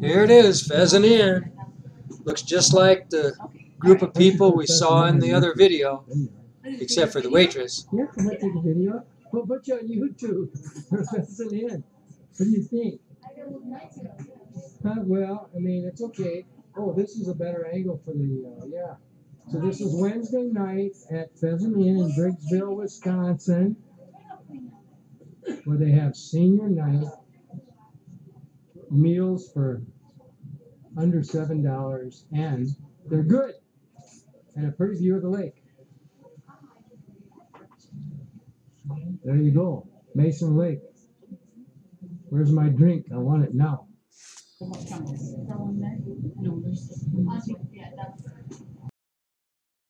Here it is, Pheasant Inn. Looks just like the group of people we saw in the other video, except for the waitress. Yeah, put you on YouTube. Inn. What do you think? Huh, well, I mean, it's okay. Oh, this is a better angle for the, uh, yeah. So this is Wednesday night at Pheasant Inn in Briggsville, Wisconsin, where they have senior night meals for under seven dollars, and they're good, and a pretty view of the lake. There you go, Mason Lake. Where's my drink? I want it now.